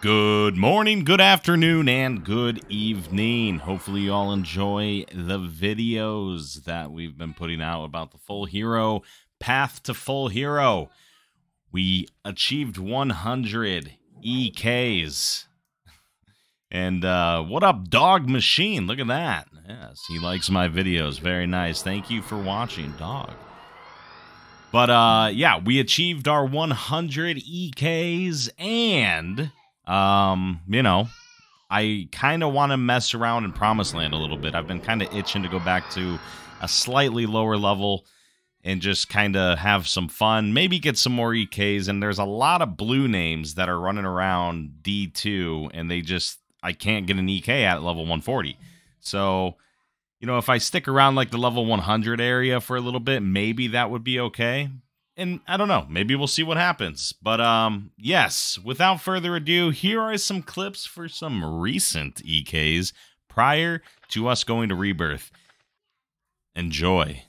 Good morning, good afternoon, and good evening. Hopefully, you all enjoy the videos that we've been putting out about the full hero path to full hero. We achieved 100 EKs. And uh, what up, Dog Machine? Look at that. Yes, he likes my videos. Very nice. Thank you for watching, Dog. But uh, yeah, we achieved our 100 EKs and um, you know, I kind of want to mess around in Promised Land a little bit. I've been kind of itching to go back to a slightly lower level and just kind of have some fun, maybe get some more EKs. And there's a lot of blue names that are running around D2, and they just, I can't get an EK at level 140. So, you know, if I stick around like the level 100 area for a little bit, maybe that would be okay and I don't know, maybe we'll see what happens. But um yes, without further ado, here are some clips for some recent EKs prior to us going to Rebirth. Enjoy.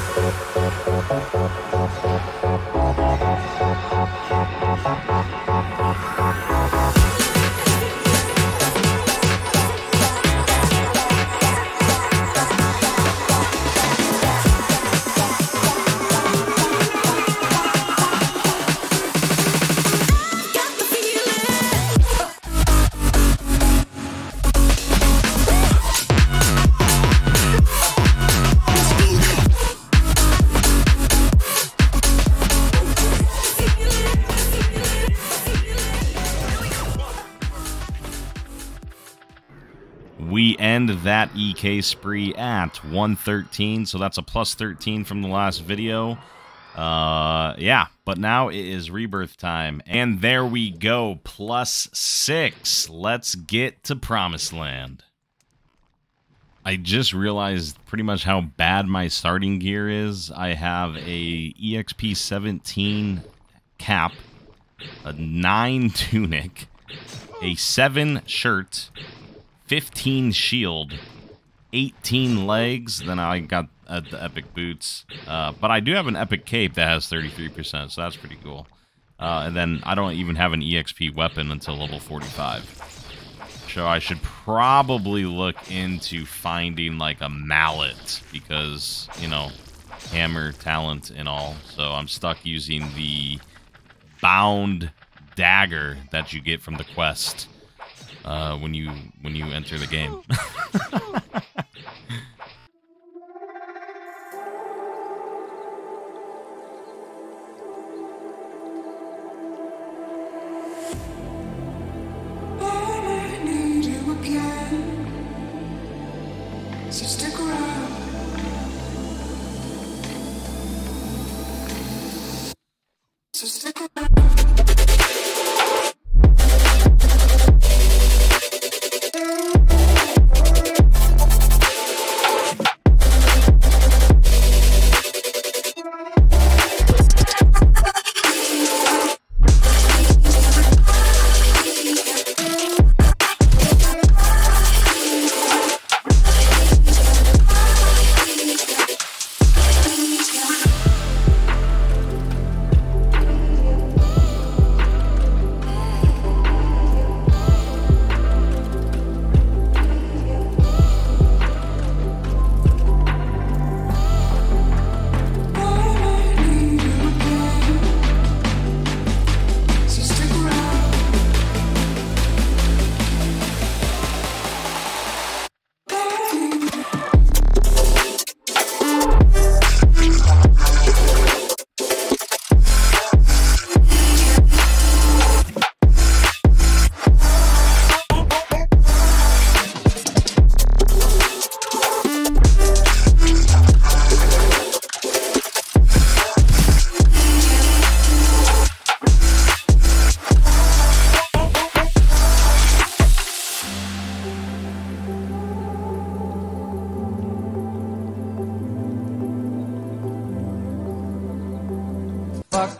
We end that EK spree at 113, so that's a plus 13 from the last video. Uh, yeah, but now it is rebirth time. And there we go, plus six. Let's get to Promised Land. I just realized pretty much how bad my starting gear is. I have a EXP 17 cap, a 9 tunic, a 7 shirt, 15 shield, 18 legs. Then I got uh, the epic boots. Uh, but I do have an epic cape that has 33%, so that's pretty cool. Uh, and then I don't even have an EXP weapon until level 45. So I should probably look into finding like a mallet because, you know, hammer talent and all. So I'm stuck using the bound dagger that you get from the quest uh, when you when you enter the game.